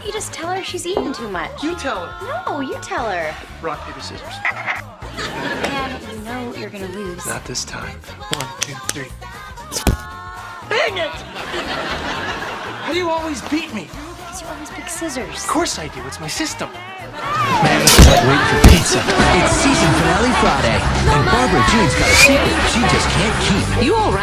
don't you just tell her she's eating too much? You tell her. No, you tell her. Rock, paper, scissors. And you know you're gonna lose. Not this time. One, two, three. Bang it! How do you always beat me? Because you always pick scissors. Of course I do. It's my system. Wait for pizza. It's season finale Friday, and Barbra Jean's got a secret she just can't keep. You all right?